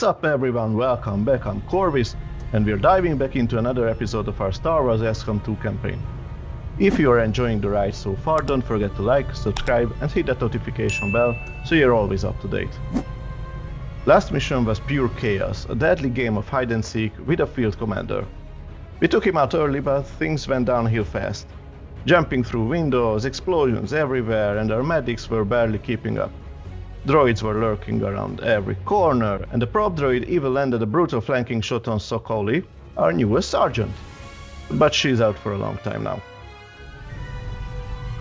What's up everyone, welcome back, I'm Corvis, and we're diving back into another episode of our Star Wars XCOM 2 campaign. If you are enjoying the ride so far, don't forget to like, subscribe and hit that notification bell so you're always up to date. Last mission was pure chaos, a deadly game of hide and seek with a field commander. We took him out early but things went downhill fast. Jumping through windows, explosions everywhere and our medics were barely keeping up. Droids were lurking around every corner, and the probe droid even landed a brutal flanking shot on Sokoli, our newest sergeant. But she's out for a long time now.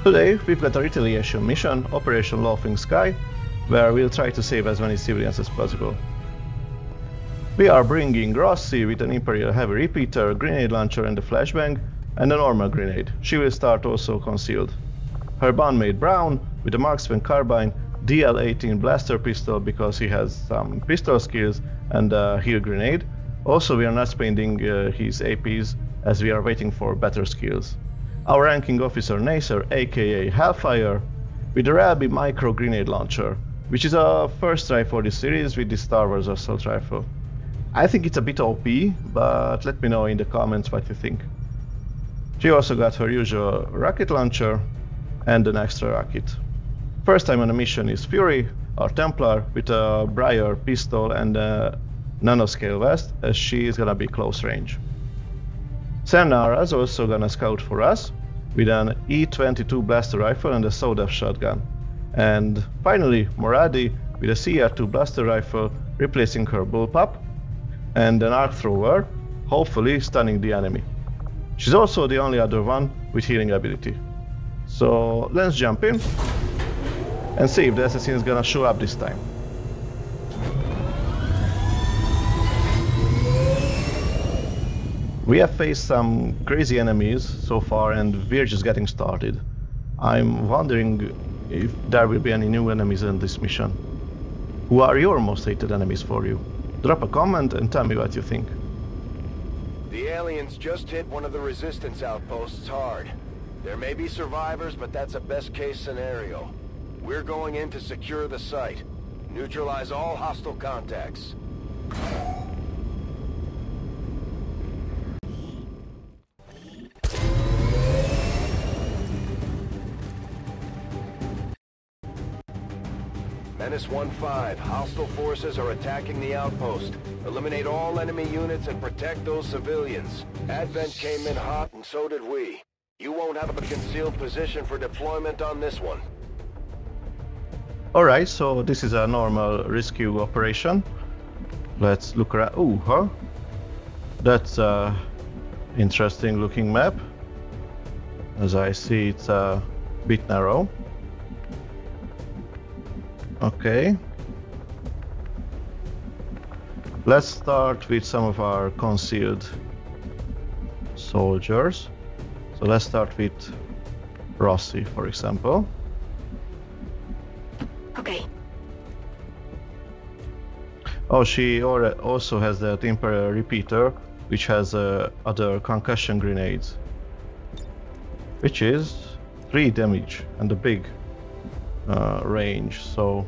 Today, we've got a retaliation mission, Operation Laughing Sky, where we'll try to save as many civilians as possible. We are bringing Rossi with an Imperial Heavy Repeater, grenade launcher and a flashbang, and a normal grenade. She will start also concealed. Her bandmate Brown with a marksman carbine DL-18 blaster pistol because he has some pistol skills and a heal grenade. Also, we are not spending uh, his APs as we are waiting for better skills. Our ranking officer Nacer, aka Hellfire, with a Ralby micro grenade launcher, which is a first try for this series with the Star Wars assault rifle. I think it's a bit OP, but let me know in the comments what you think. She also got her usual rocket launcher and an extra rocket. First time on a mission is Fury, our Templar, with a Briar pistol and a nanoscale vest, as she is gonna be close range. Senara is also gonna scout for us, with an E22 blaster rifle and a SODEF shotgun. And finally, Moradi with a CR2 blaster rifle, replacing her bullpup, and an arc thrower, hopefully stunning the enemy. She's also the only other one with healing ability. So let's jump in and see if the assassin is gonna show up this time. We have faced some crazy enemies so far and we're just getting started. I'm wondering if there will be any new enemies in this mission. Who are your most hated enemies for you? Drop a comment and tell me what you think. The aliens just hit one of the resistance outposts hard. There may be survivors, but that's a best case scenario. We're going in to secure the site. Neutralize all hostile contacts. Menace 1-5, hostile forces are attacking the outpost. Eliminate all enemy units and protect those civilians. Advent came in hot and so did we. You won't have a concealed position for deployment on this one. Alright, so this is a normal rescue operation. Let's look around. Oh, huh? That's a interesting looking map. As I see, it's a bit narrow. Okay. Let's start with some of our concealed soldiers. So let's start with Rossi, for example. Okay. Oh, she also has that Imperial Repeater, which has uh, other concussion grenades. Which is 3 damage and a big uh, range, so...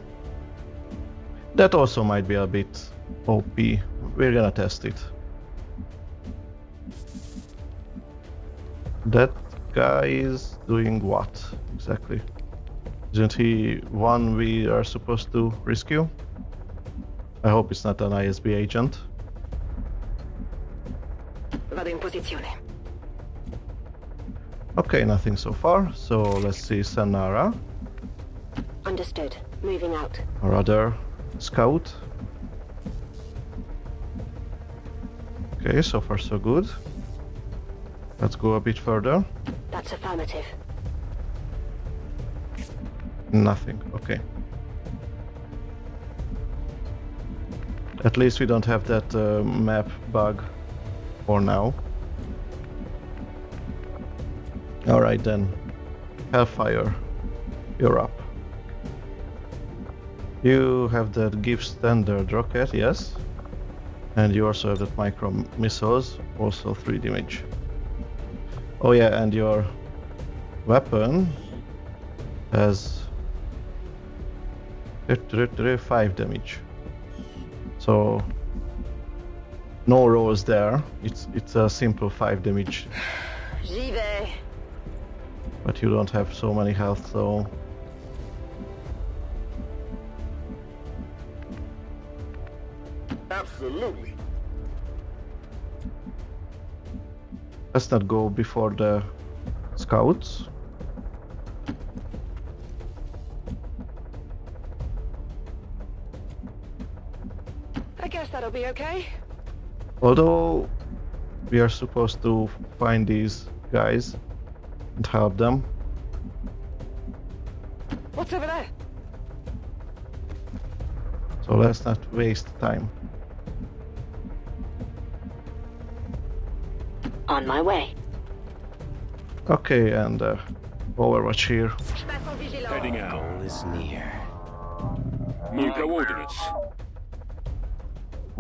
That also might be a bit OP. We're gonna test it. That guy is doing what, exactly? Isn't he one we are supposed to rescue? I hope it's not an ISB agent. Vado in posizione. Okay, nothing so far, so let's see Senara. Understood. Moving out. Or other scout. Okay, so far so good. Let's go a bit further. That's affirmative. Nothing, okay. At least we don't have that uh, map bug for now. Alright then. Hellfire, you're up. You have that GIF standard rocket, yes? And you also have that micro missiles, also 3 damage. Oh yeah, and your weapon has 5 damage. So no rolls there. It's it's a simple five damage, J'y vais. but you don't have so many health, so Absolutely. let's not go before the scouts. I guess that'll be okay. Although we are supposed to find these guys and help them. What's over there? So let's not waste time. On my way. Okay, and uh, Overwatch here. Je passe en vigilant. Heading out. Goal is near. New coordinates.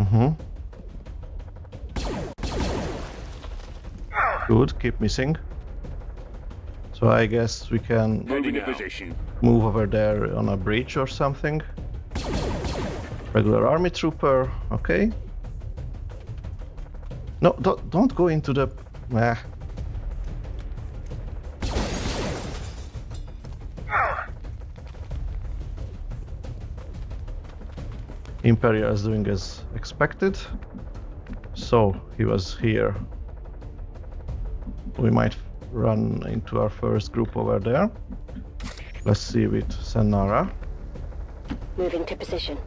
Mm-hmm. Good, keep missing. So I guess we can Moving to position. move over there on a bridge or something. Regular army trooper, okay. No, don't, don't go into the... Nah. Imperial is doing as expected. So, he was here. We might run into our first group over there. Let's see with Senara. Moving to position.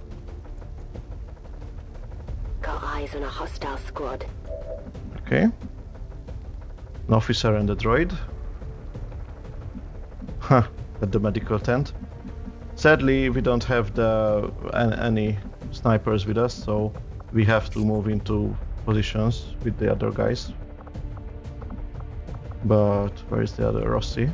Got eyes on a hostile squad. Okay. An officer and a droid. Huh, at the medical tent. Sadly, we don't have the any snipers with us, so we have to move into positions with the other guys. But where is the other Rossi?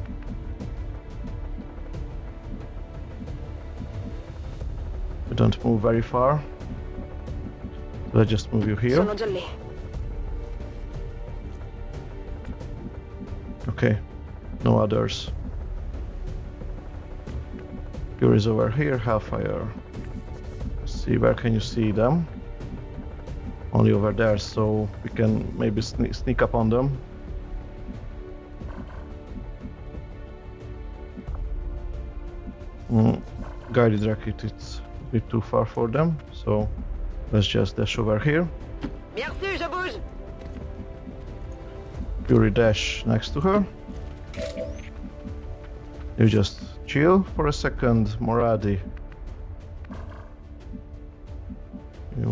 We don't move very far. So I just move you here. Sono già lì. Okay, no others. Here is over here, Hellfire. Let's see, where can you see them? Only over there, so we can maybe sne sneak up on them. Mm, guided rocket, it's a bit too far for them, so let's just dash over here. Reçu, je bouge. Fury dash next to her. You just chill for a second, Moradi.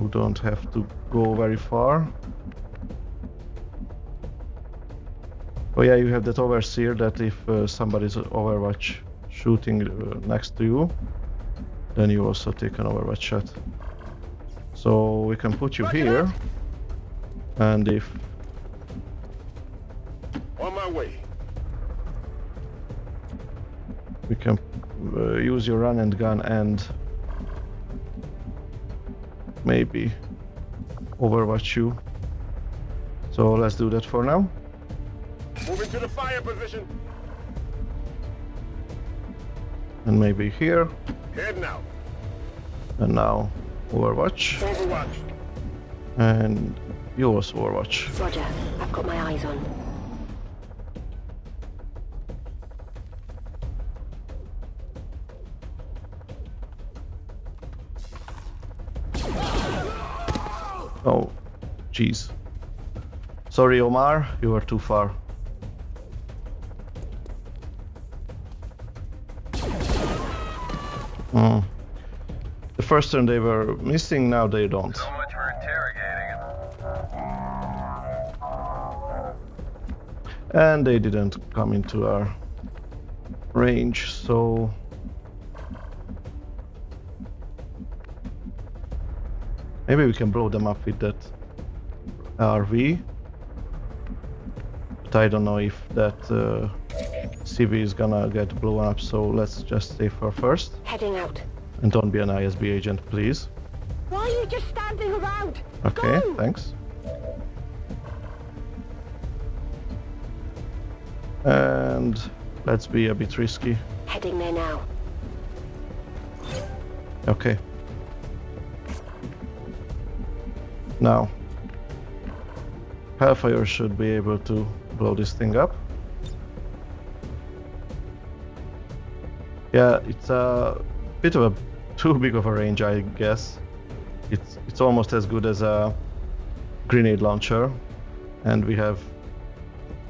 You don't have to go very far. Oh yeah, you have that overseer that if uh, somebody's Overwatch shooting uh, next to you, then you also take an Overwatch shot. So we can put you here, and if On my way. we can uh, use your run and gun and maybe overwatch you. So let's do that for now. Moving to the fire position. And maybe here. Heading out. And now overwatch. Overwatch. And yours overwatch. Roger. I've got my eyes on. Jeez. Sorry, Omar, you were too far. Hmm. The first turn they were missing, now they don't. So much for interrogating. And they didn't come into our range, so... Maybe we can blow them up with that RV. But I don't know if that uh, CV is gonna get blown up, so let's just stay for first. Heading out. And don't be an ISB agent, please. Why are you just standing around? Okay, Go! thanks. And let's be a bit risky. Heading there now. Okay. Now, Hellfire should be able to blow this thing up. Yeah, it's a bit of a too big of a range, I guess. It's it's almost as good as a grenade launcher, and we have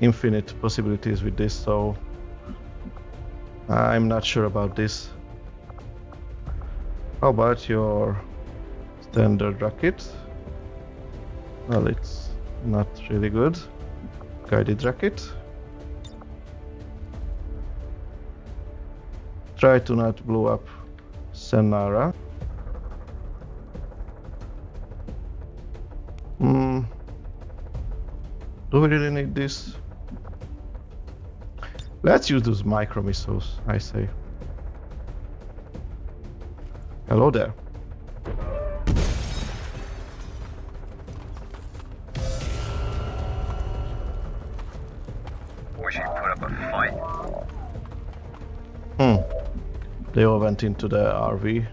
infinite possibilities with this. So I'm not sure about this. How about your standard rocket? Well, it's not really good. Guided rocket. Try to not blow up Senara. Hmm. Do we really need this? Let's use those micro missiles, I say. Hello there. They all went into the RV.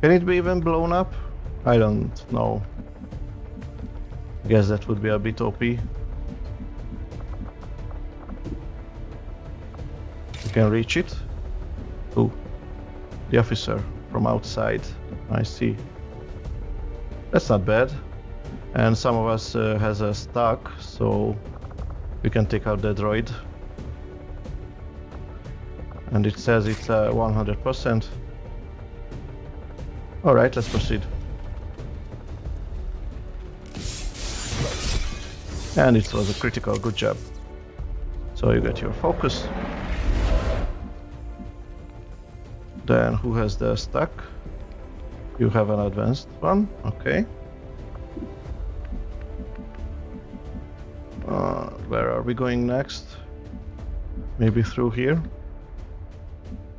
Can it be even blown up? I don't know. Guess that would be a bit OP. You can reach it. Ooh. The officer from outside. I see. That's not bad. And some of us uh, has a stock, so we can take out the droid. And it says it's uh, 100%. Alright, let's proceed. And it was a critical, good job. So you get your focus. Then who has the stack? You have an advanced one, okay. Uh, where are we going next? Maybe through here?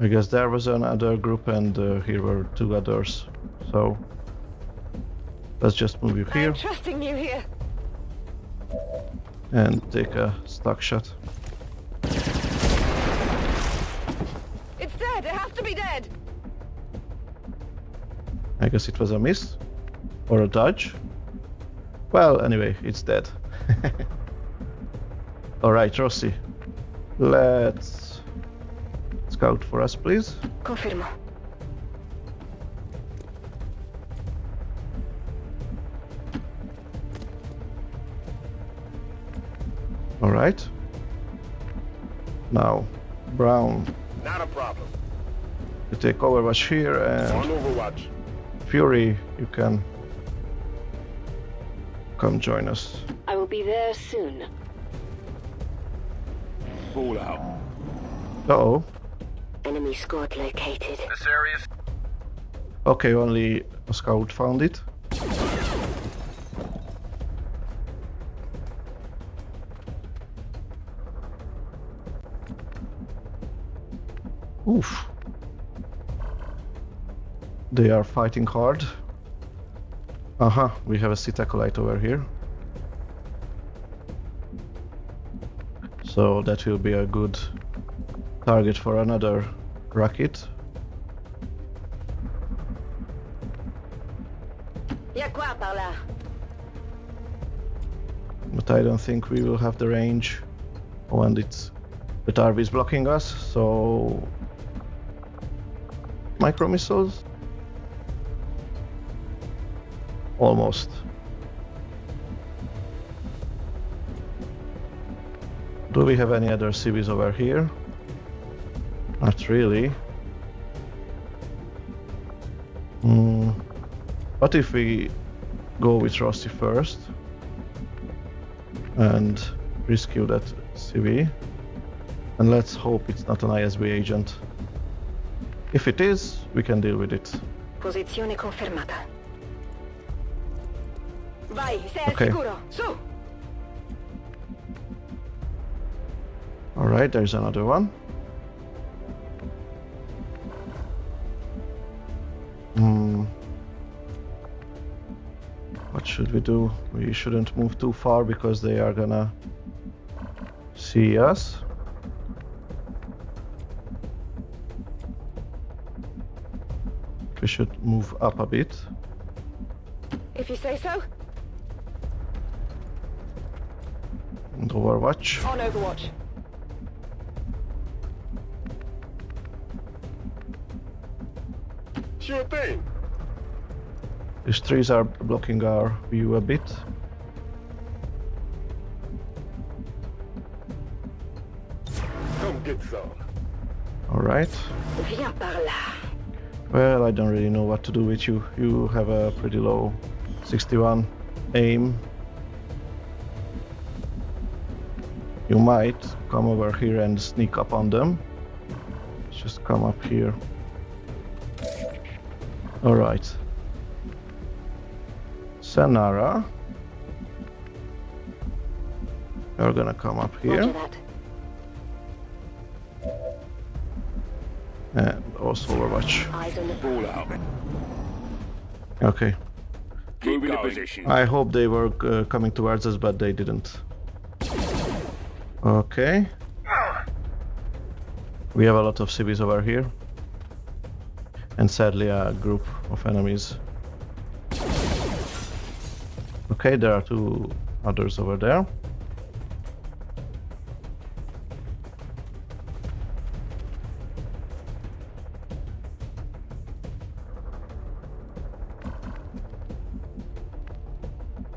I guess there was another group and uh, here were two others. So let's just move you here I'm trusting you here. and take a stock shot. It's dead. It has to be dead. I guess it was a miss or a dodge. Well, anyway, it's dead. Alright, Rossi. Let's scout for us, please. Confirmo. Alright. Now, Brown, Not a problem. you take Overwatch here On and Overwatch. Fury, you can come join us. I will be there soon. Roll out. Uh oh. Enemy squad located. This area's Okay, only a scout found it. Oof. They are fighting hard. Aha, we have a Sith acolyte over here. So that will be a good target for another rocket. Y'a quoi par là? but I don't think we will have the range when it's the RV is blocking us. So micro missiles, almost. Do we have any other CVs over here? Not really. Hmm. What if we go with Rossi first? and rescue that CV. And let's hope it's not an ISB agent. If it is, we can deal with it. Posizione confermata. Vai, sei al Ok. sicuro. Su! Alright, there's another one. Should we do? We shouldn't move too far because they are gonna see us. We should move up a bit. If you say so. And Overwatch. On Overwatch. Sure thing. These trees are blocking our view a bit. Come get some. Alright. Viens par là. Well, I don't really know what to do with you. You have a pretty low 61 aim. You might come over here and sneak up on them. Just come up here. Alright. Senara. You're gonna come up here. Roger that. And also Overwatch. Eyes on the Ball out. Okay. Keep Moving to position. I hope they were uh, coming towards us, but they didn't. Okay. We have a lot of civvies over here. And sadly a group of enemies. Okay, there are two others over there.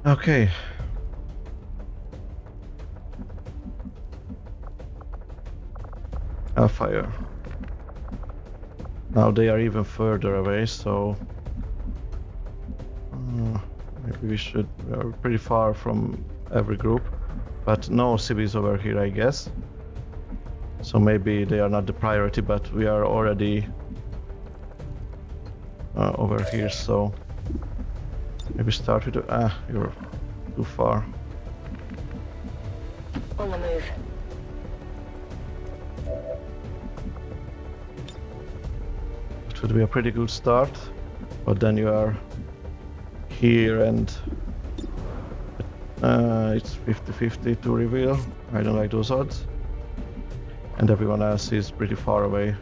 Okay. A fire. Now they are even further away, so we should. Are pretty far from every group, but no civvies over here, I guess. So maybe they are not the priority, but we are already uh, over here, so maybe start with. The, ah, you're too far. On the move. It would be a pretty good start, but then you are here and uh, it's 50-50 to reveal. I don't like those odds. And everyone else is pretty far away.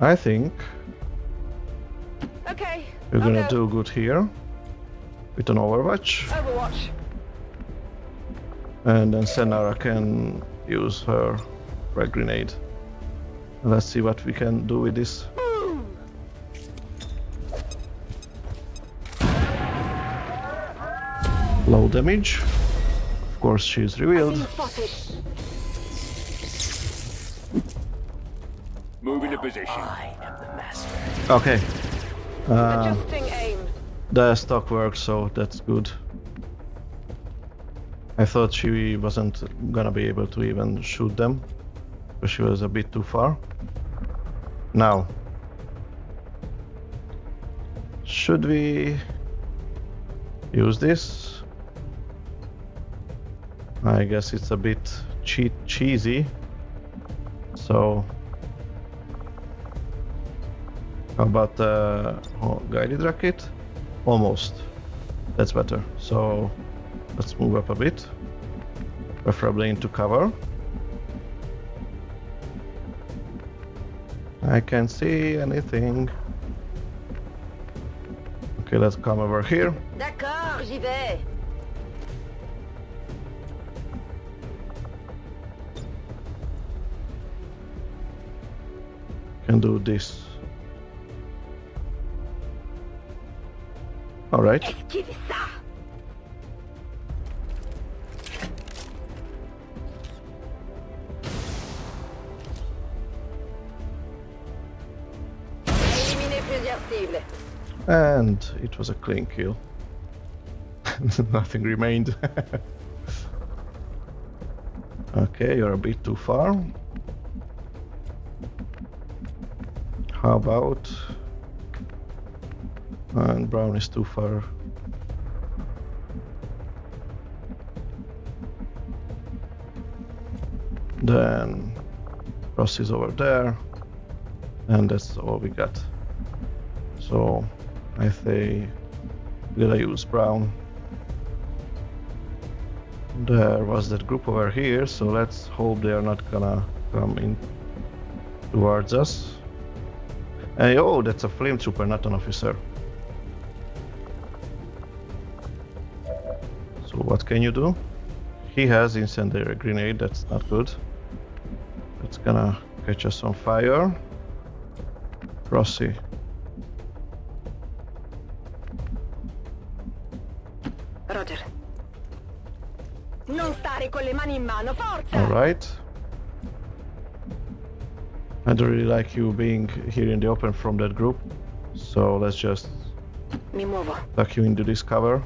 I think Okay. we're I'll gonna go. do good here with an Overwatch, Overwatch. and then Senara can use her frag grenade. Let's see what we can do with this. Low damage. Of course, she's revealed. Been spotted. Moving to position. Okay. Uh, Adjusting aim. the stock works, so that's good. I thought she wasn't gonna be able to even shoot them, because she was a bit too far. Now, should we use this? I guess it's a bit che cheesy, so how about the oh, guided rocket? Almost. That's better. So let's move up a bit, preferably into cover. I can't see anything. Okay, let's come over here. D'accord, j'y vais. Can do this. All right. And it was a clean kill. Nothing remained. okay, you're a bit too far. How about... And Brown is too far. Then Ross is over there. And that's all we got. So I say will I use brown? There was that group over here, so let's hope they are not gonna come in towards us. Hey, oh, that's a flame trooper, not an officer. So what can you do? He has incendiary grenade, that's not good. It's gonna catch us on fire. Rossi. Roger. Non stare con le mani in mano, forza! Alright. I don't really like you being here in the open from that group. So let's just Mi muovo. tuck you into this cover.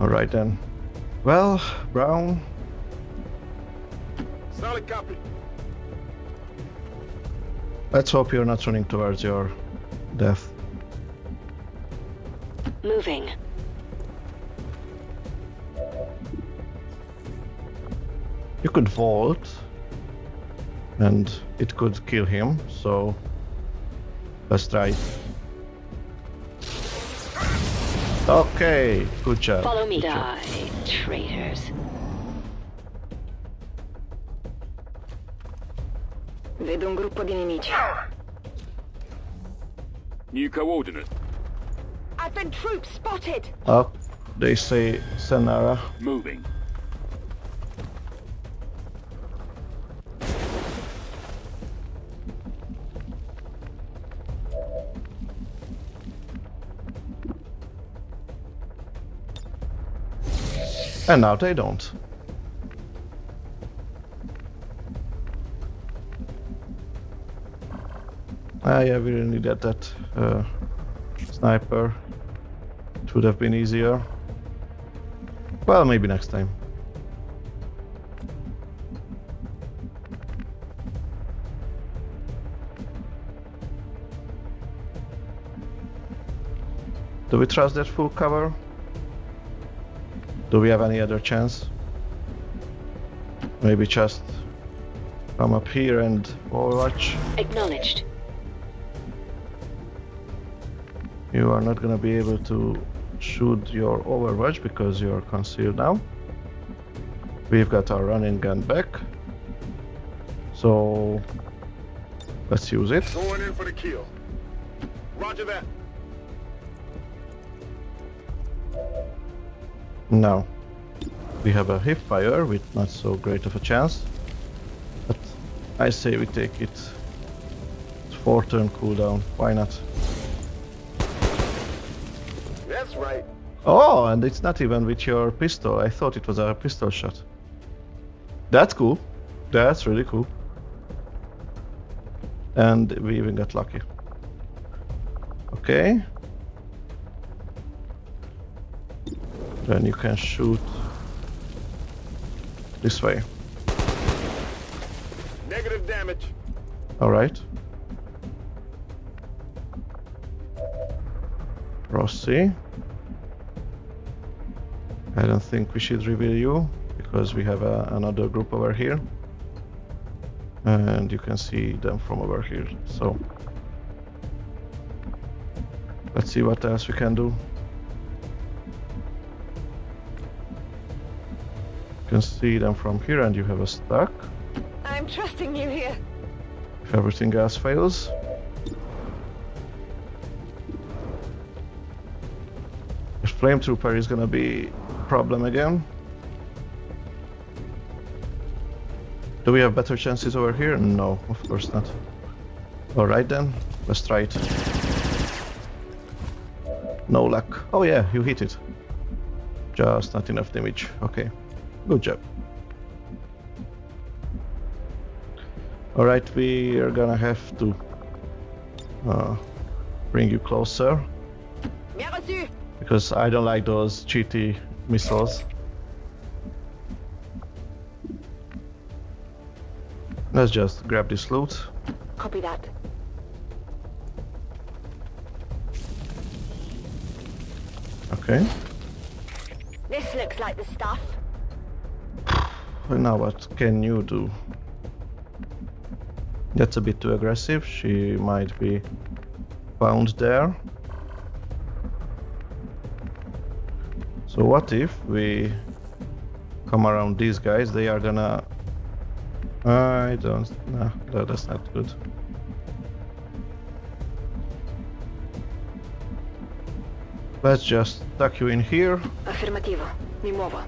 Alright then. Well, Brown, Solid copy. let's hope you're not running towards your death. Moving. You could vault, and it could kill him, so let's try. Okay, good job. Follow me, good job. die, traitors. Vedo un gruppo di nemici. New coordinate. Advent troops spotted! Oh, they say Senara. Moving. And now they don't. Ah, yeah, we really needed that uh, sniper. It would have been easier. Well, maybe next time. Do we trust that full cover? Do we have any other chance? Maybe just come up here and overwatch. Acknowledged. You are not gonna be able to shoot your overwatch because you are concealed now. We've got our running gun back. So let's use it. Going in for the kill. Roger that. Now we have a hip fire with not so great of a chance. But I say we take it. It's four turn cooldown, why not? Oh, and it's not even with your pistol. I thought it was a pistol shot. That's cool. That's really cool. And we even got lucky. Okay. Then you can shoot this way. Negative damage. Alright. Rossi. I don't think we should reveal you because we have a, another group over here. And you can see them from over here. So let's see what else we can do. You can see them from here and you have a stack. I'm trusting you here. if everything else fails. If Flame Trooper is gonna be problem again. Do we have better chances over here? No, of course not. Alright then, let's try it. No luck. Oh yeah, you hit it. Just not enough damage. Okay, good job. Alright, we are gonna have to uh, bring you closer because I don't like those cheaty missiles. Let's just grab this loot. Copy that. Okay. This looks like the stuff. Now what can you do? That's a bit too aggressive. She might be found there. So what if we come around these guys? They are gonna I don't. No, that's not good. Let's just tuck you in here, Affermativo. Mi muovo.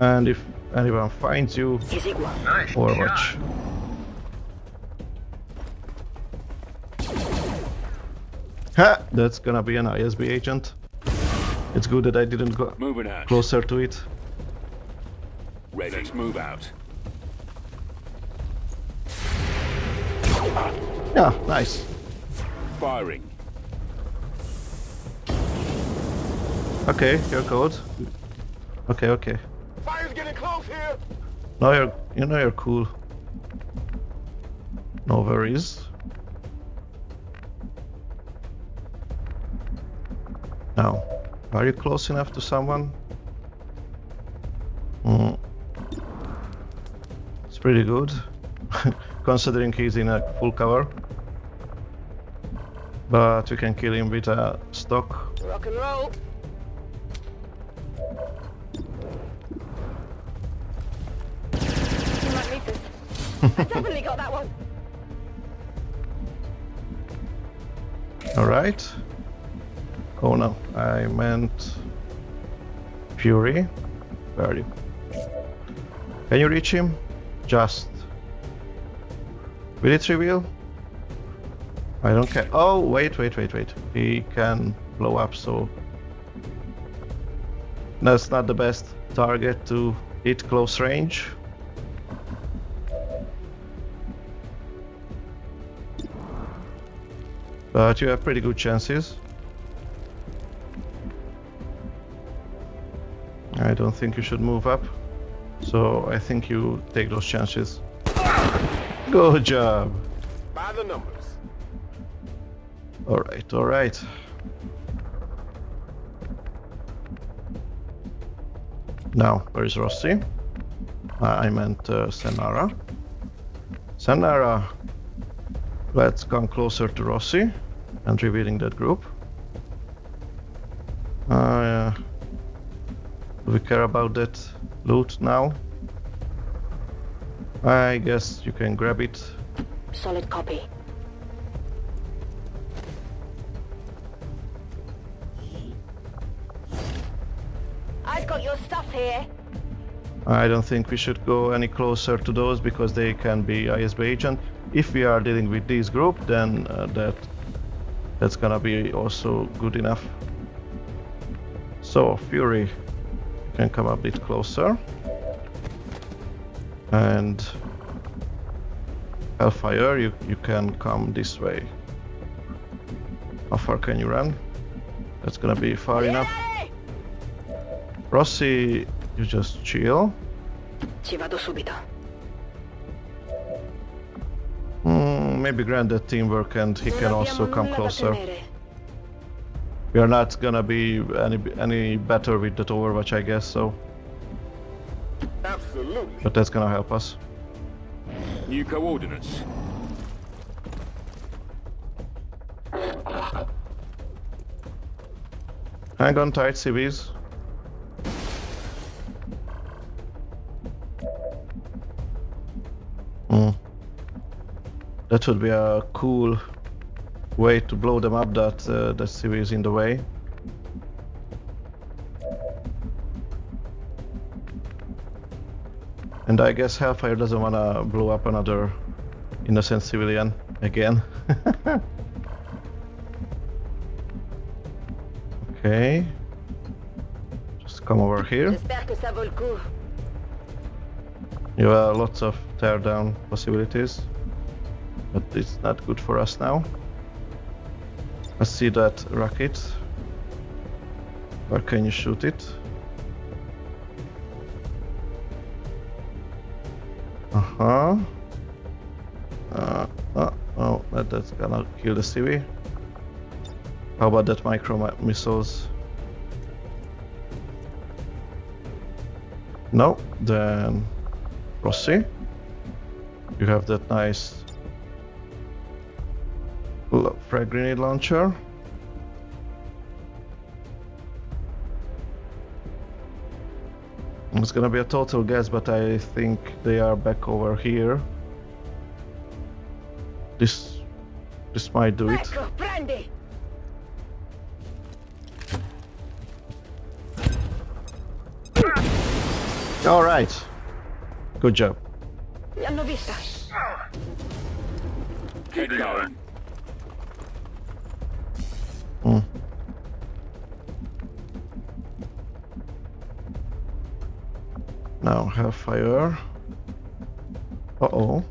and if anyone finds you, Esiguo. Nice Overwatch. shot. Ha! That's gonna be an ISB agent. It's good that I didn't go Moving out. closer to it. Ready. Let's move out. Yeah, nice. Firing. Okay, you're good. Okay, okay. Fire's getting close here. Now you're, you know you're cool. No worries. Now, are you close enough to someone? Hmm. It's pretty good, considering he's in a full cover. But we can kill him with a stock. Rock and roll. You might need this. I definitely got that one. Alright. Oh no, I meant Fury. Where are you? Can you reach him? Just. Will it reveal? I don't care. Oh, wait, wait, wait, wait. He can blow up, so. That's not the best target to hit close range. But you have pretty good chances. Don't think you should move up. So I think you take those chances. Good job. By the numbers. Alright, alright. Now, where is Rossi? Uh, I meant uh, Senara. Senara, let's come closer to Rossi and revealing that group. We care about that loot now? I guess you can grab it. Solid copy. I've got your stuff here. I don't think we should go any closer to those because they can be ISB agent. If we are dealing with this group, then uh, that that's gonna be also good enough. So Fury can come a bit closer, and Hellfire, you you can come this way. How far can you run? That's gonna be far enough. Rossi, you just chill. Ci vado subito. Hmm, maybe grant that teamwork and he can also come closer. We are not gonna be any any better with that Overwatch, I guess. So, Absolutely. but that's gonna help us. New coordinates. Hang on tight, CVs. Hmm. That would be a cool way to blow them up. That uh, that CV is in the way. And I guess Hellfire doesn't wanna blow up another innocent civilian again. okay. Just come over here. You have lots of tear down possibilities, but it's not good for us now. Let's see that rocket. Where can you shoot it? Uh-huh. Uh, uh, oh, that, that's gonna kill the CV. How about that micro missiles? No, then Rossi. You have that nice l- frag grenade launcher. It's gonna be a total guess, but I think they are back over here. This this might do it. Ecco, prendi! All right. Good job. Mi hanno vista. Keep Now Hellfire. Uh oh.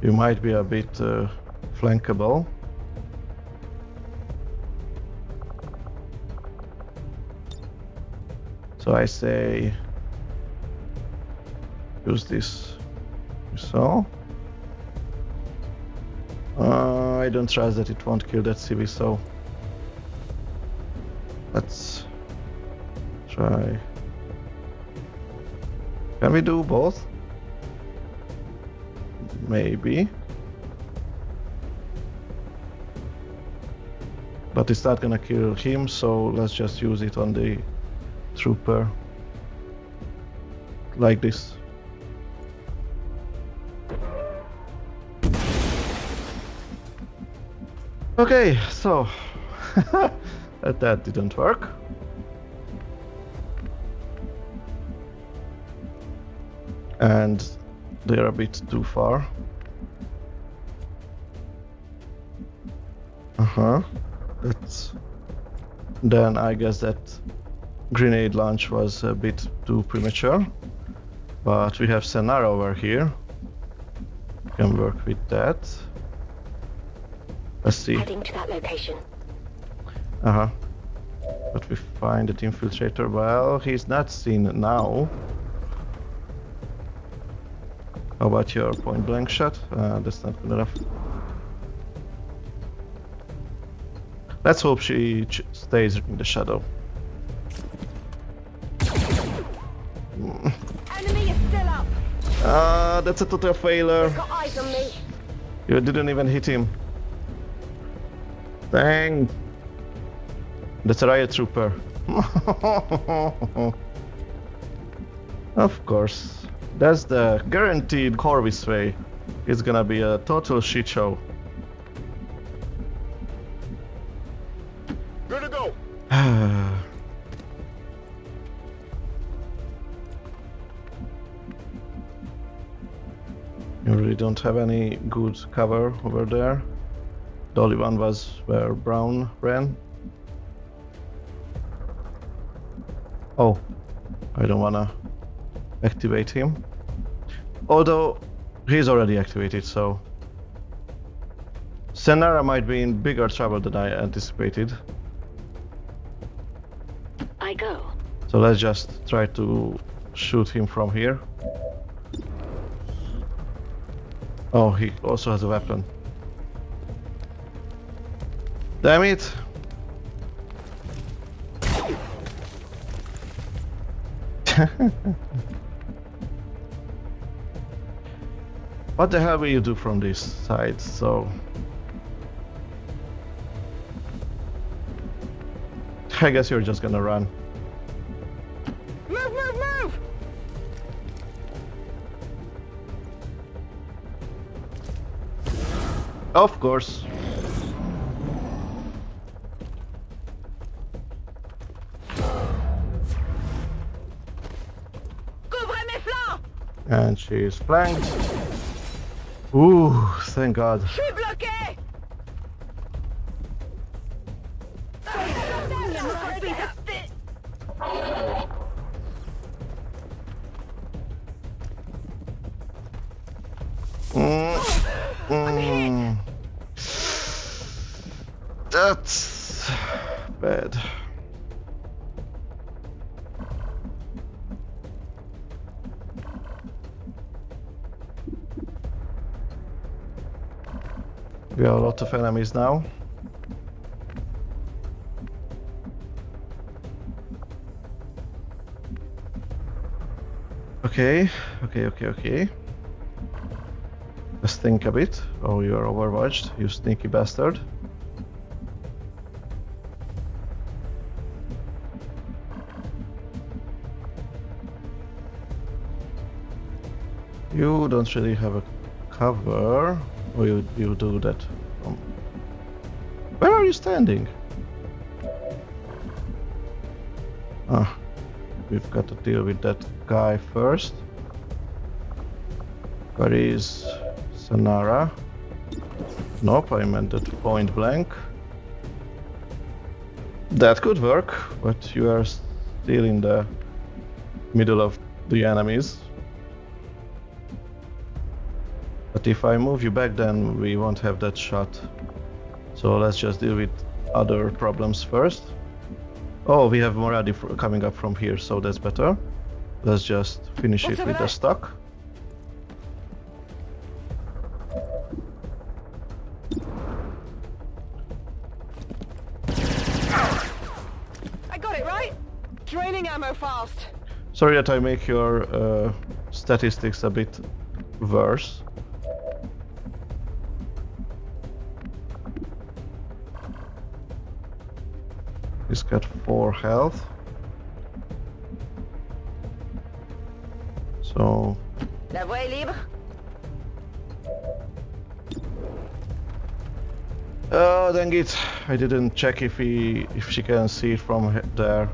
You might be a bit uh, flankable. So I say use this so. Uh, I don't trust that it won't kill that CV so. Let's try. Can we do both? Maybe. But it's not gonna kill him, so let's just use it on the trooper. Like this. Okay, so that, that didn't work. And they're a bit too far. Uh-huh. That's then I guess that grenade launch was a bit too premature. But we have Senara over here. Can work with that. Let's see. Heading to that location. Uh huh. But we find that infiltrator. Well, he's not seen now. How about your point blank shot? Uh, that's not good enough. Let's hope she ch- stays in the shadow. Enemy is still up. Ah, that's a total failure. Got eyes on me. You didn't even hit him. Dang. That's a riot trooper. of course. That's the guaranteed Corvis way. It's gonna be a total shit show. Good to go. You really don't have any good cover over there. The only one was where Brown ran. Oh, I don't wanna activate him. Although he's already activated, so Senara might be in bigger trouble than I anticipated. I go. So let's just try to shoot him from here. Oh, he also has a weapon. Damn it! what the hell will you do from this side? So. I guess you're just gonna run. Move, move, move! Of course. Couvrez mes flancs! And she's flanked. Ooh, thank God. Lot of enemies now. Okay, okay, okay, okay. Let's think a bit. Oh, you are overwatched, you sneaky bastard. You don't really have a cover, or you you do that you standing? Ah, we've got to deal with that guy first. Where is Senara? Nope, I meant at point blank. That could work, but you are still in the middle of the enemies. But if I move you back, then we won't have that shot. So let's just deal with other problems first. Oh, we have Moradi coming up from here, so that's better. Let's just finish What's it with the stock. I got it right. Draining ammo fast. Sorry that I make your uh, statistics a bit worse. He's got 4 health. So, La voie est libre. oh dang it! I didn't check if he if she can see it from there.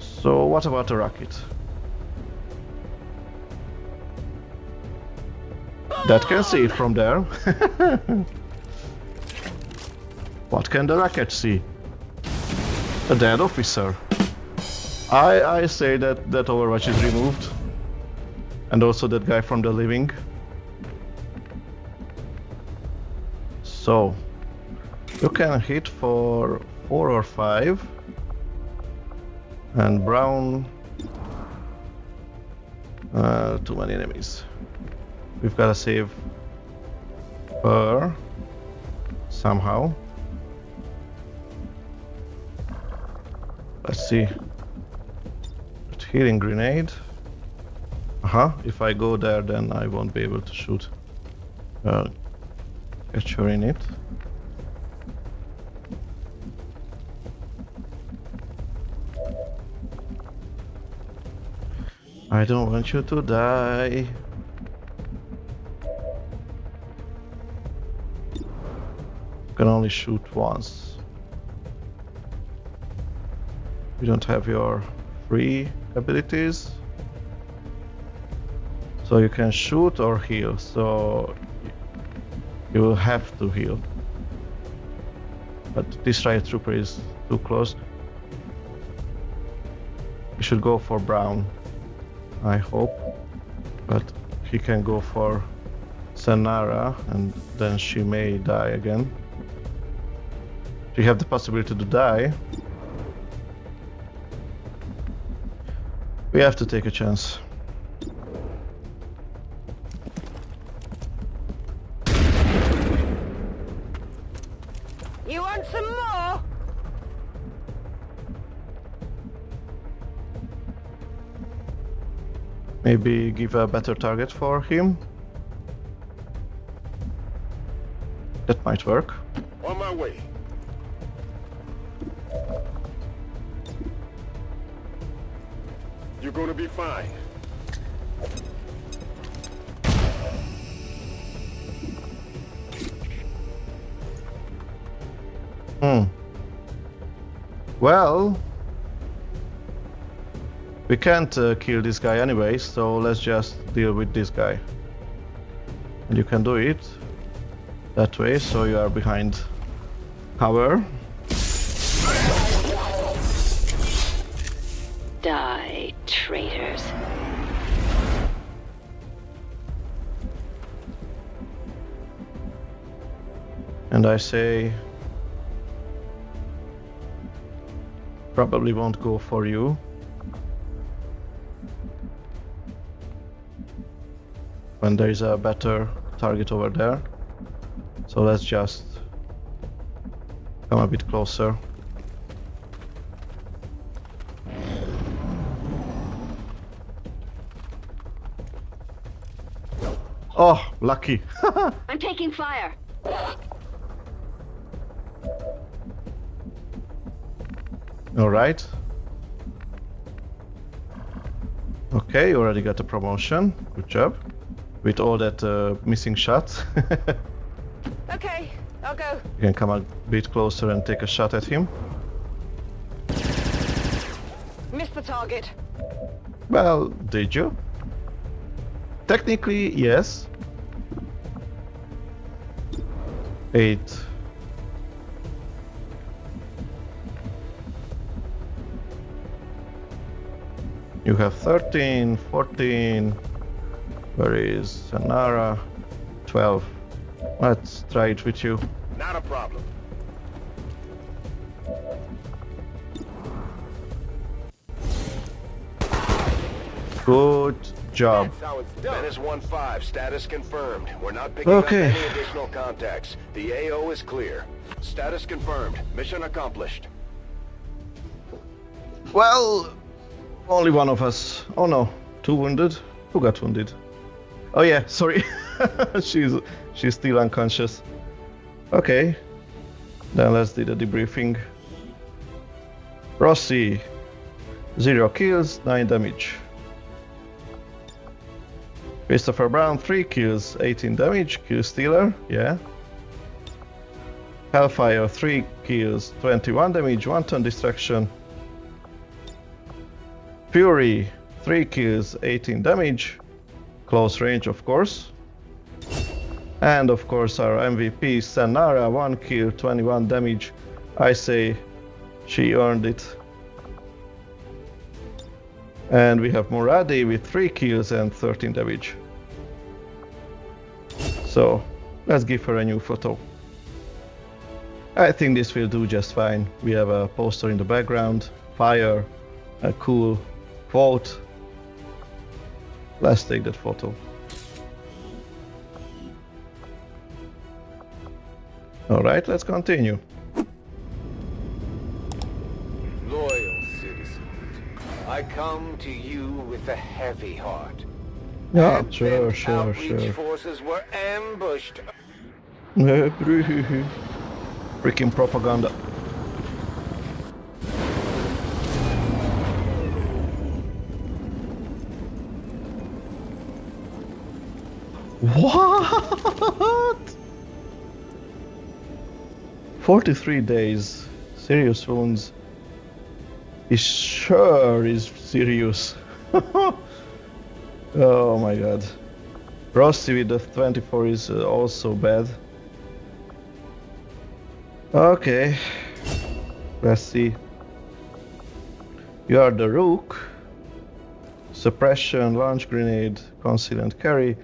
So what about the rocket? That can see it from there. what can the rocket see? A dead officer. I I say that that Overwatch is removed, and also that guy from the living. So you can hit for four or five, and Brown. Uh, too many enemies. We've gotta save her somehow. Let's see. Healing grenade. Uh huh. If I go there, then I won't be able to shoot. Uh, catch her in it. I don't want you to die. can only shoot once. You don't have your free abilities. So you can shoot or heal, so you will have to heal. But this riot trooper is too close. You should go for Brown, I hope. But he can go for Senara and then she may die again. You have the possibility to die. We have to take a chance. You want some more? Maybe give a better target for him. That might work. Gonna be fine. Hmm. Well, we can't uh, kill this guy anyway, so let's just deal with this guy. And you can do it that way, so you are behind cover. Die, traitors. And I say, probably won't go for you. When there is a better target over there. So let's just come a bit closer. Oh, lucky. I'm taking fire. All right. Okay, you already got a promotion. Good job. With all that uh, missing shots. Okay, I'll go. you can come a bit closer and take a shot at him. Missed the target. Well, did you? Technically, yes. Eight. You have 13, 14. Where is Senara? 12. Let's try it with you. Not a problem. Good job. That's how it's done. Menace 1-5, status confirmed. We're not picking Okay. up any additional contacts. The AO is clear. Status confirmed. Mission accomplished. Well, only one of us. Oh no, two wounded. Who got wounded? Oh yeah, sorry. she's she's still unconscious. Okay. Then let's do the debriefing. Rossi, zero kills, nine damage. Christopher Brown, three kills, 18 damage. Kill stealer, yeah. Hellfire, three kills, 21 damage, wanton destruction. Fury, 3 kills, 18 damage. Close range, of course. And of course, our MVP, Senara, 1 kill, 21 damage. I say she earned it. And we have Moradi with 3 kills and 13 damage. So, let's give her a new photo. I think this will do just fine. We have a poster in the background, fire, a cool quote. Let's take that photo. Alright, let's continue. I come to you with a heavy heart. Yeah, And sure, sure, sure. forces were ambushed. Freaking propaganda. What? 43 days. Serious wounds. It sure is serious. oh my god. Rusty with the 24 is uh, also bad. Okay. Let's see. You are the Rook. Suppression, launch grenade, conceal and carry.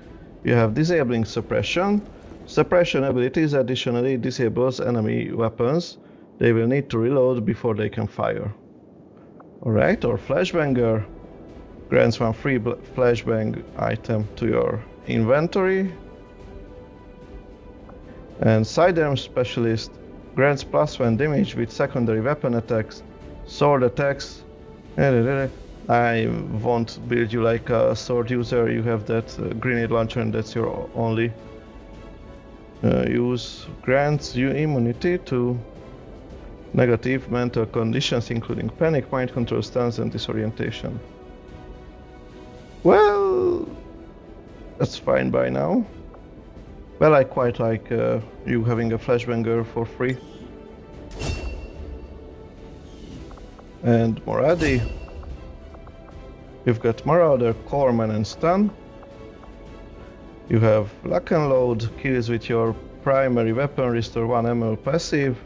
You have disabling suppression. Suppression abilities additionally disables enemy weapons. They will need to reload before they can fire. Alright, or Flashbanger grants one free flashbang item to your inventory. And Sidearm Specialist grants plus one damage with secondary weapon attacks, sword attacks. I won't build you like a sword user, you have that uh, grenade launcher and that's your only uh, use. Grants you immunity to negative mental conditions including panic, mind control, stance and disorientation. Well, that's fine by now. Well, I quite like uh, you having a flashbanger for free. And Moradi. You've got Marauder, Corpsman and Stun. You have Lock and Load, kills with your primary weapon, restore 1 ammo passive.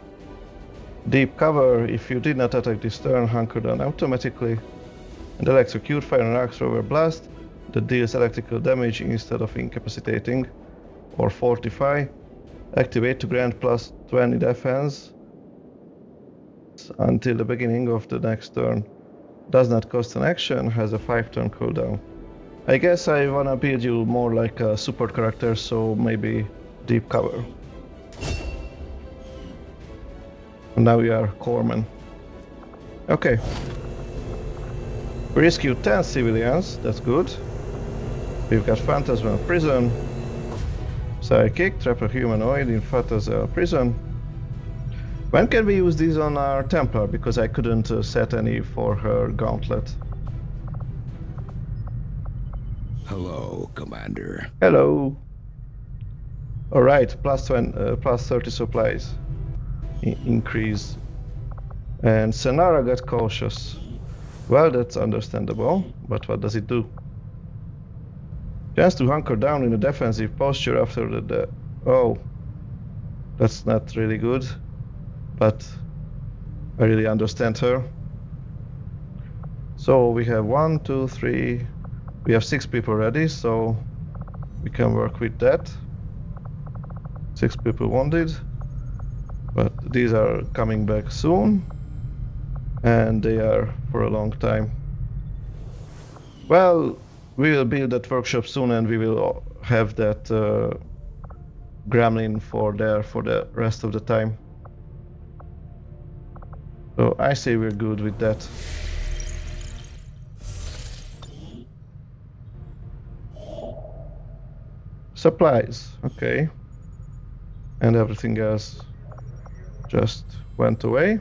Deep Cover, if you did not attack this turn, hunker down automatically. And Electrocute Fire and axe Thrower Blast, that deals electrical damage instead of incapacitating. Or Fortify. Activate to grant plus 20 defense until the beginning of the next turn. Does not cost an action, has a 5 turn cooldown. I guess I wanna build you more like a support character, so maybe deep cover. Now you are Corpsman. Okay. We rescued 10 civilians, that's good. We've got Phantasmal Prison, Psychic, Trap a Humanoid in Phantasmal Prison. When can we use these on our Templar? Because I couldn't uh, set any for her Gauntlet. Hello, Commander. Hello. All right, plus 20, uh, plus 30 supplies increase. And Senara got cautious. Well, that's understandable, but what does it do? Chance to hunker down in a defensive posture after the, the oh, that's not really good, but I really understand her. So we have one, two, three, we have six people ready, so we can work with that. Six people wounded, but these are coming back soon, and they are for a long time. Well, we will build that workshop soon, and we will have that uh, gremlin for there for the rest of the time. So I say we're good with that. Supplies, okay. And everything else just went away.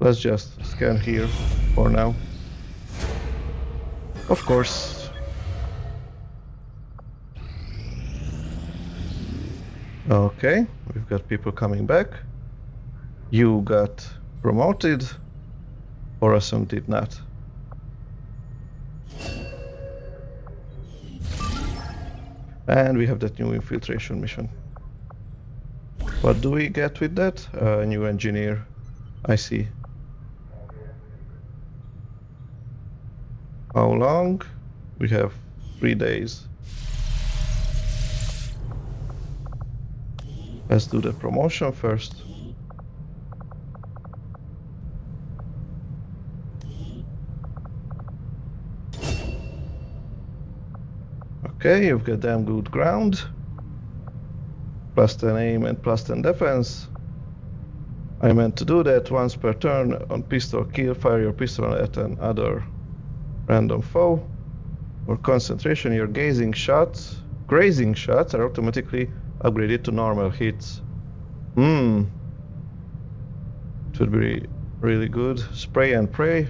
Let's just scan here for now. Of course. Okay, we've got people coming back. You got promoted. Orasum did not. And we have that new infiltration mission. What do we get with that? A uh, new engineer. I see. How long? We have three days. Let's do the promotion first. Okay, you've got damn good ground. Plus 10 aim and plus 10 defense. I meant to do that once per turn on pistol kill, fire your pistol at another random foe. For concentration, your gazing shots, grazing shots are automatically upgraded to normal hits. Hmm. It would be really good. Spray and pray.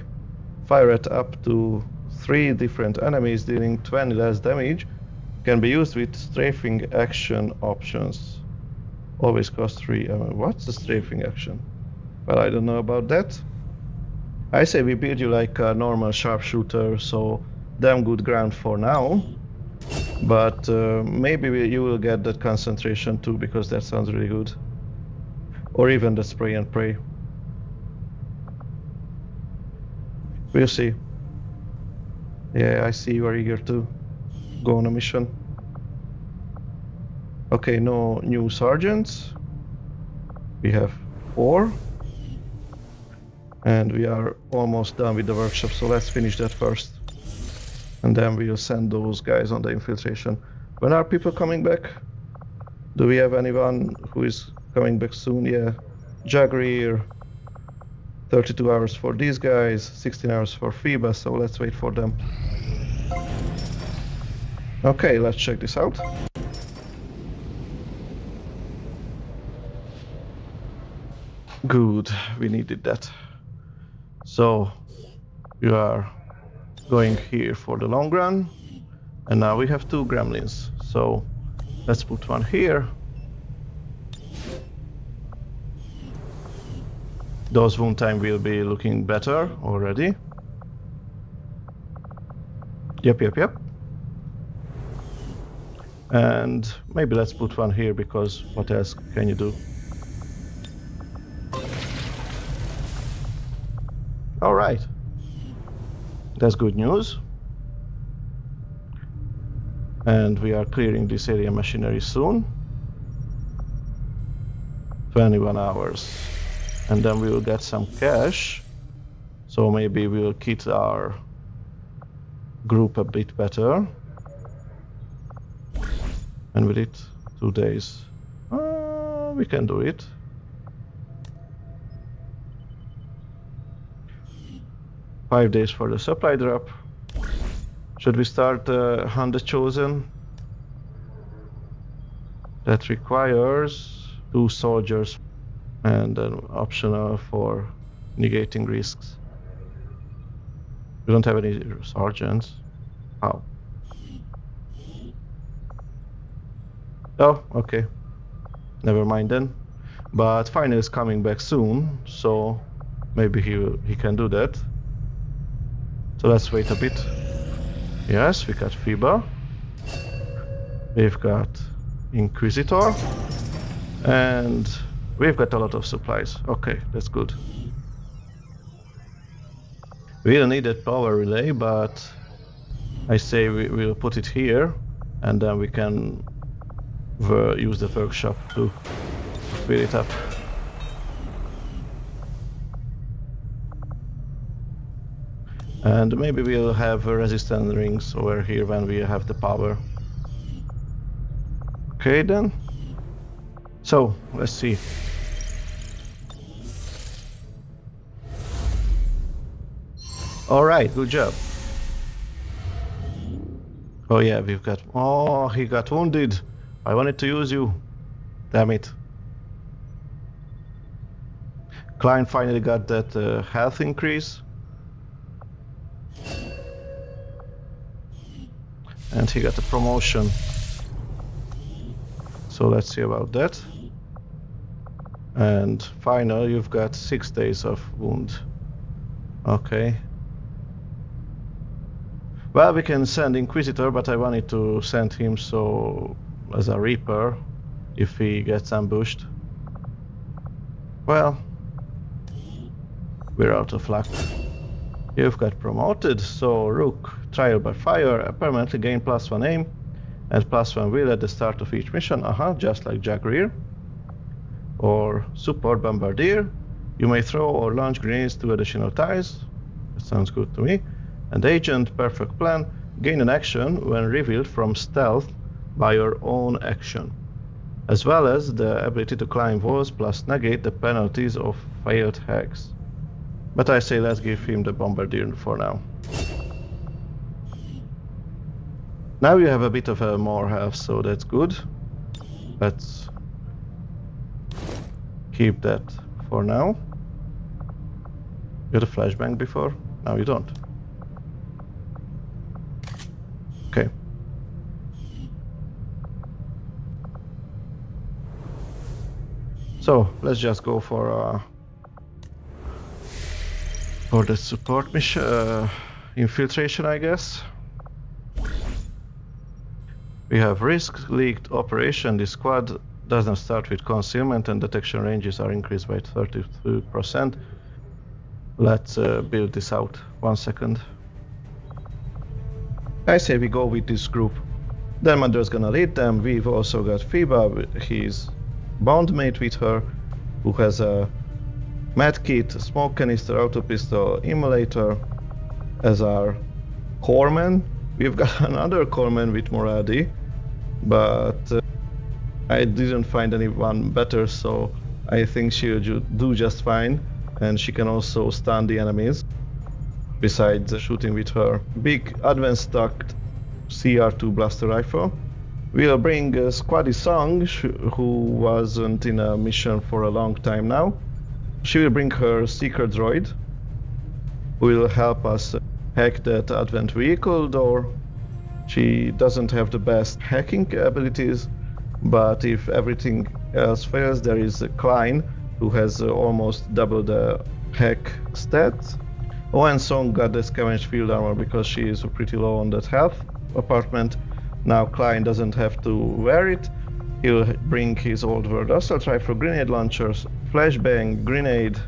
Fire at up to three different enemies dealing 20 less damage can be used with strafing action options. Always cost 3 ammo. What's the strafing action? Well, I don't know about that. I say we build you like a normal sharpshooter, so damn good ground for now. But uh, maybe we, you will get that concentration too, because that sounds really good. Or even the spray and pray. We'll see. Yeah, I see you are eager to go on a mission. Okay, no new sergeants. We have four. And we are almost done with the workshop, so let's finish that first. And then we'll send those guys on the infiltration. When are people coming back? Do we have anyone who is coming back soon? Yeah. Jagreer. 32 hours for these guys, 16 hours for Phoebus, so let's wait for them. Okay, let's check this out. Good, we needed that. So, you are going here for the long run, and now we have two gremlins. So, let's put one here. Those wound time will be looking better already. Yep, yep, yep. And maybe let's put one here because what else can you do? Alright. That's good news. And we are clearing this area machinery soon. 21 hours. And then we will get some cash. So maybe we will kit our group a bit better and with it two days uh, we can do it Five days for the supply drop. Should we start uh, Hunt the Chosen? That requires two soldiers and an optional uh, for negating risks. We don't have any sergeants. How? Oh, okay. Never mind then. But Fine is coming back soon, so maybe he he can do that. So let's wait a bit. Yes, we got FIBA. We've got Inquisitor. And we've got a lot of supplies. Okay, that's good. We don't need that power relay, but I say we will put it here and then we can use the workshop to fill it up. And maybe we'll have resistance rings over here when we have the power. Okay then. So, let's see. Alright, good job. Oh yeah, we've got... Oh, he got wounded. I wanted to use you. Damn it. Klein finally got that uh, health increase. And he got a promotion. So let's see about that. And final, you've got six days of wound. Okay. Well, we can send Inquisitor, but I wanted to send him so as a Reaper if he gets ambushed. Well, we're out of luck. You've got promoted, so Rook, Trial by Fire, permanently gain plus one aim and plus one will at the start of each mission, uh-huh, just like Jagreer. Or Support Bombardier, you may throw or launch grenades to additional ties. That sounds good to me. And Agent, Perfect Plan, gain an action when revealed from stealth by your own action, as well as the ability to climb walls plus negate the penalties of failed hacks. But I say let's give him the Bombardier for now. Now you have a bit of a more health, so that's good. Let's keep that for now. You had a flashbang before? Now you don't. Okay. So let's just go for uh, for the support mission, uh, infiltration, I guess. We have risk leaked operation. This squad does not start with concealment and detection ranges are increased by 32%. Let's uh, build this out. One second. I say we go with this group. Delmander's gonna lead them. We've also got FIBA. He's bondmate with her, who has a medkit, smoke canister, auto pistol, immolator as our corpsman. We've got another corpsman with Moradi, but uh, I didn't find anyone better, so I think she'll do just fine, and she can also stun the enemies. Besides shooting with her big advanced stock CR2 blaster rifle. We'll bring uh, Squaddy Song, who wasn't in a mission for a long time now. She will bring her seeker droid, will help us hack that advent vehicle door. She doesn't have the best hacking abilities, but if everything else fails, there is Klein, who has almost double the hack stats. And Song got the scavenged field armor because she is pretty low on that health apartment. Now Klein doesn't have to wear it. He'll bring his old world assault rifle, grenade launchers, flashbang, grenade,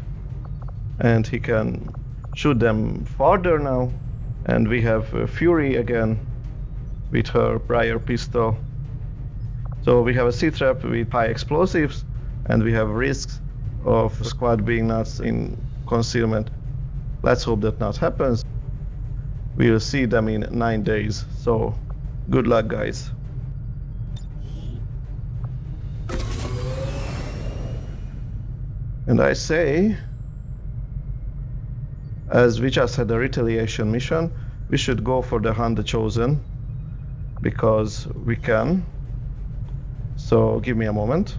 and he can shoot them farther now. And we have uh, Fury again with her prior pistol. So we have a sitrep with high explosives, and we have risks of squad being not in concealment. Let's hope that not happens. We'll see them in nine days. So good luck, guys. And I say, as we just had a retaliation mission, we should go for the the Chosen because we can. So give me a moment.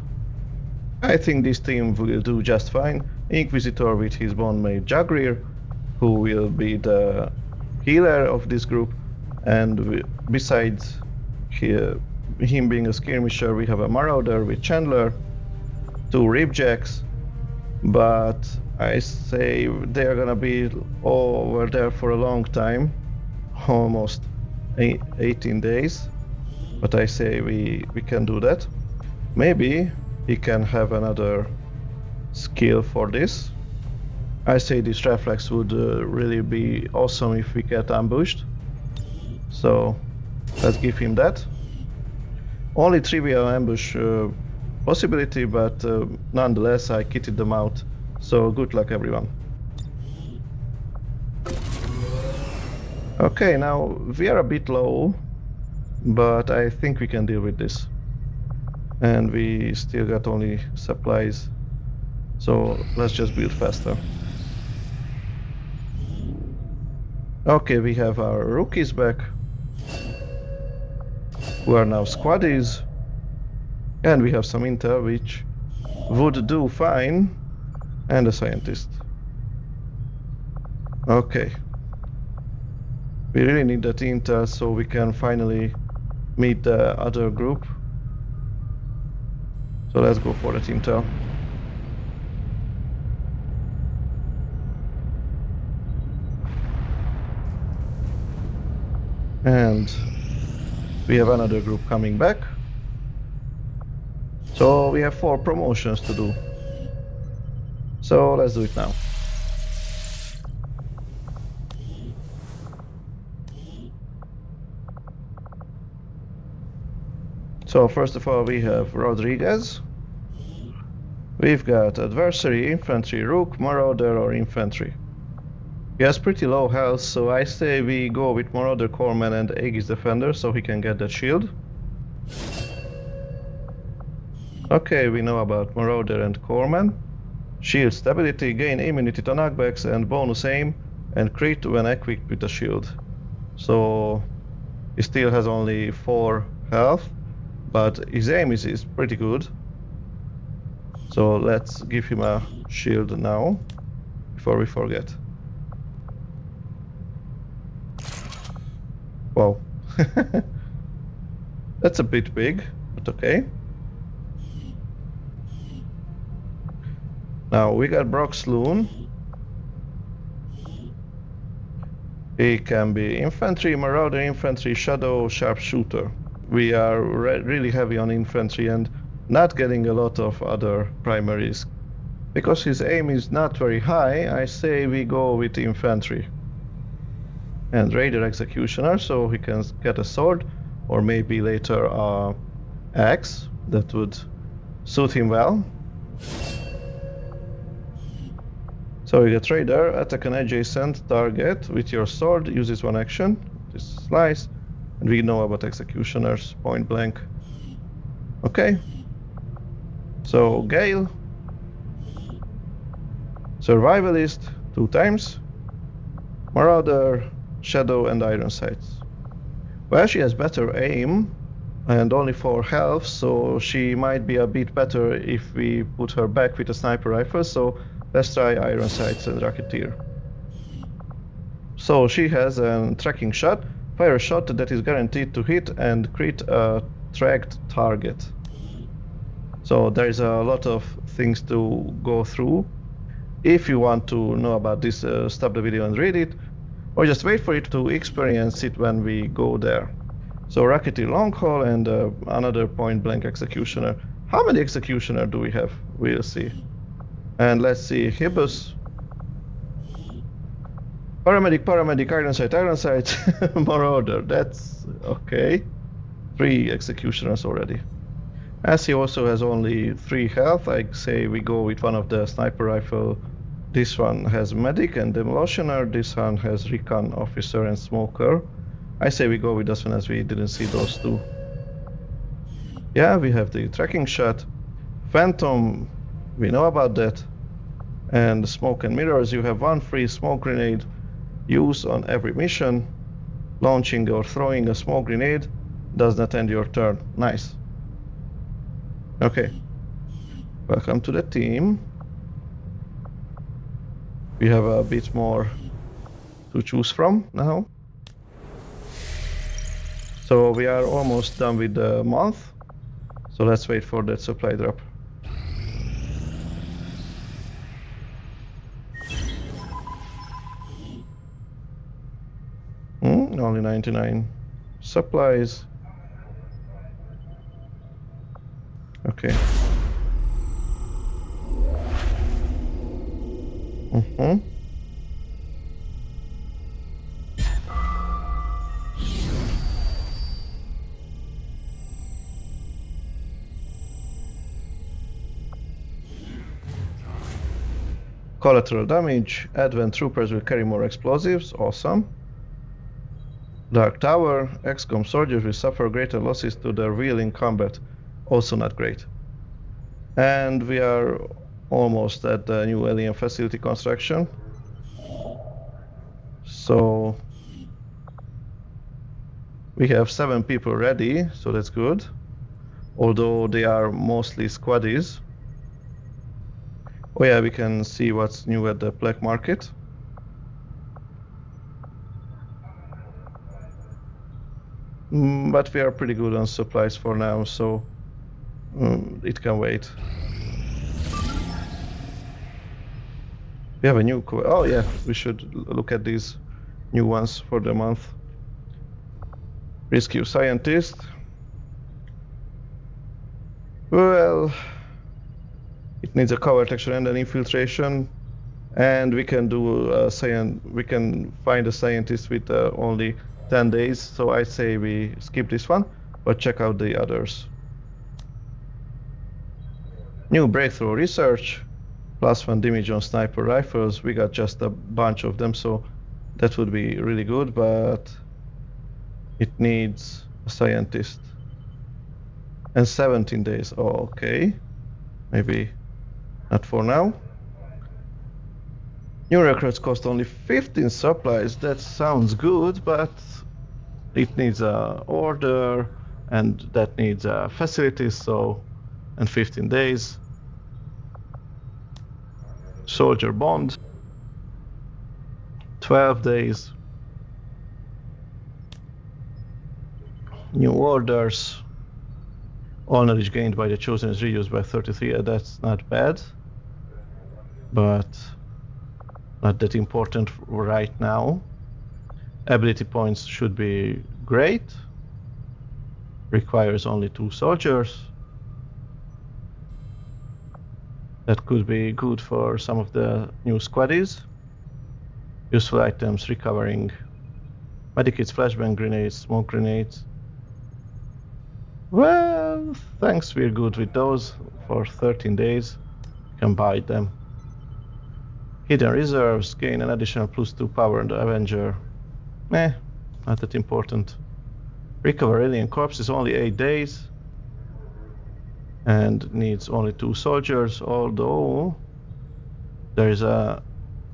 I think this team will do just fine. Inquisitor with his bondmate Jagreer, who will be the healer of this group, and we, besides here, him being a skirmisher, we have a Marauder with Chandler, two Ripjacks, but I say they're gonna be over there for a long time, almost 18 days. But I say we, we can do that. Maybe he can have another skill for this. I say this reflex would uh, really be awesome if we get ambushed. So let's give him that. Only trivial ambush uh, possibility, but uh, nonetheless I kitted them out. So good luck everyone. Okay, now we are a bit low, but I think we can deal with this. And we still got only supplies, so let's just build faster. Okay, we have our rookies back, who are now squaddies, and we have some intel which would do fine, and a scientist. Okay. We really need that intel so we can finally meet the other group. So let's go for that intel. And we have another group coming back. So we have four promotions to do. So let's do it now. So first of all we have Rodriguez. We've got Adversary, Infantry, Rook, Marauder or Infantry. He has pretty low health, so I say we go with Marauder Corpsman and Aegis Defender so he can get that shield. Okay, we know about Marauder and Corpsman. Shield stability, gain immunity to knockbacks and bonus aim, and crit when equipped with a shield. So he still has only 4 health, but his aim is, is pretty good. So let's give him a shield now, before we forget. Wow. That's a bit big, but okay. Now we got Brock Sloan. He can be infantry, marauder infantry, shadow, sharpshooter. We are re really heavy on infantry and not getting a lot of other primaries. Because his aim is not very high, I say we go with infantry and Raider Executioner, so he can get a sword, or maybe later a axe that would suit him well. So you get Raider, attack an adjacent target with your sword, uses one action, this slice, and we know about Executioners, point blank. Okay. So Gale, Survivalist, two times, Marauder, Shadow and Iron Sights. Well, she has better aim and only 4 health, so she might be a bit better if we put her back with a sniper rifle, so let's try Iron Sights and Racketeer. So she has a tracking shot, fire shot that is guaranteed to hit and crit a tracked target. So there is a lot of things to go through. If you want to know about this, uh, stop the video and read it or just wait for it to experience it when we go there. So Racketeer long haul and uh, another point blank executioner. How many executioner do we have? We'll see. And let's see, Hibus. Paramedic, paramedic, iron sight, iron sight, marauder. That's okay. Three executioners already. As he also has only three health, I say we go with one of the sniper rifle this one has medic and demolitioner. This one has recon officer and smoker. I say we go with this one as we didn't see those two. Yeah, we have the tracking shot. Phantom, we know about that. And smoke and mirrors, you have one free smoke grenade use on every mission. Launching or throwing a smoke grenade does not end your turn. Nice. Okay. Welcome to the team we have a bit more to choose from now. So we are almost done with the month. So let's wait for that supply drop. 99 supplies. Okay. Mm-hmm. Collateral damage. Advent troopers will carry more explosives. Awesome. Dark Tower. XCOM soldiers will suffer greater losses to their wheel in combat. Also not great. And we are almost at the new alien facility construction. So we have seven people ready, so that's good. Although they are mostly squaddies. Oh yeah, we can see what's new at the black market. Mm, but we are pretty good on supplies for now, so mm, it can wait. We have a new oh yeah, we should look at these new ones for the month. Rescue scientist. Well, it needs a cover texture and an infiltration, and we can do a science. We can find a scientist with uh, only 10 days. So I say we skip this one, but check out the others. New breakthrough research, plus one damage on sniper rifles. We got just a bunch of them, so that would be really good, but it needs a scientist. And 17 days, oh, okay. Maybe not for now. New recruits cost only 15 supplies. That sounds good, but it needs a order, and that needs a facility. So, and 15 days. Soldier bond. 12 days. New orders. All knowledge gained by the chosen is reused by 33. Uh, that's not bad but not that important right now. Ability points should be great. Requires only two soldiers. That could be good for some of the new squaddies. Useful items recovering medikits, flashbang grenades, smoke grenades. Well, thanks, we're good with those for 13 days. You can buy them. Hidden reserves gain an additional plus 2 power on the Avenger. Eh, not that important. Recover alien corpse is only 8 days. And needs only 2 soldiers, although there is a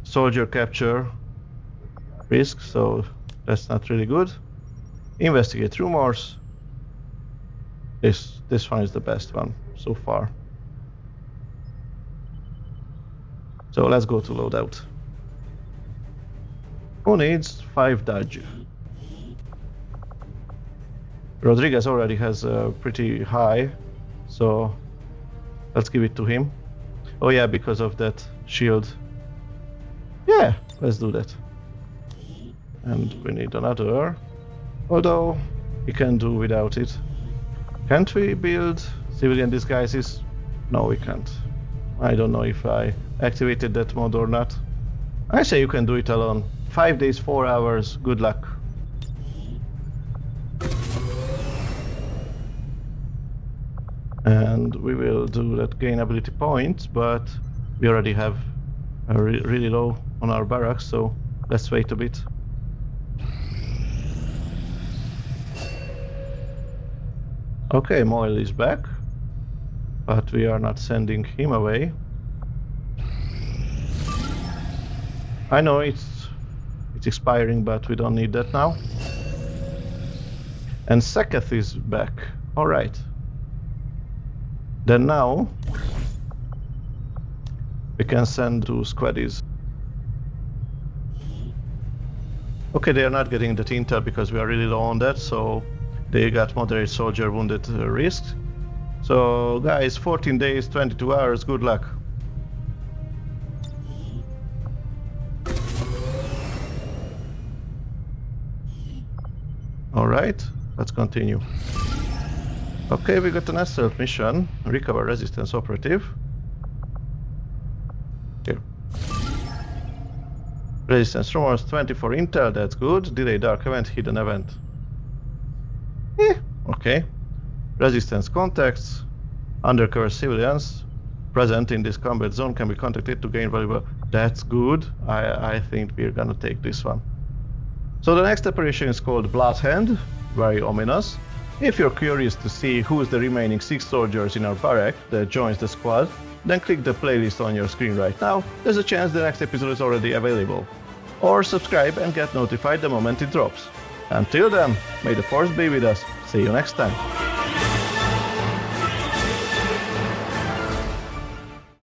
soldier capture risk, so that's not really good. Investigate rumors. This this one is the best one so far. So let's go to loadout. Who needs 5 dodge? Rodriguez already has a pretty high, so let's give it to him. Oh yeah, because of that shield. Yeah, let's do that. And we need another, although we can do without it. Can't we build civilian disguises? No, we can't. I don't know if I activated that mode or not. I say you can do it alone. Five days, four hours, good luck. And we will do that gain ability points, but we already have a re really low on our barracks, so let's wait a bit. Okay, Moyle is back, but we are not sending him away. I know it's it's expiring, but we don't need that now. And Seketh is back. Alright. Then now we can send two squaddies. Okay, they are not getting that intel because we are really low on that, so they got moderate soldier wounded uh, risk. So guys, 14 days, 22 hours, good luck. Alright, let's continue. Okay, we got an assault mission, recover resistance operative. Here. Resistance rumors 24 intel, that's good. Delay dark event, hidden event. Eh, okay. Resistance contacts, undercover civilians present in this combat zone can be contacted to gain valuable. That's good. I, I think we're gonna take this one. So the next operation is called Bloodhand, very ominous. If you're curious to see who's the remaining six soldiers in our barrack that joins the squad, then click the playlist on your screen right now. There's a chance the next episode is already available. Or subscribe and get notified the moment it drops. Until then, may the force be with us. See you next time.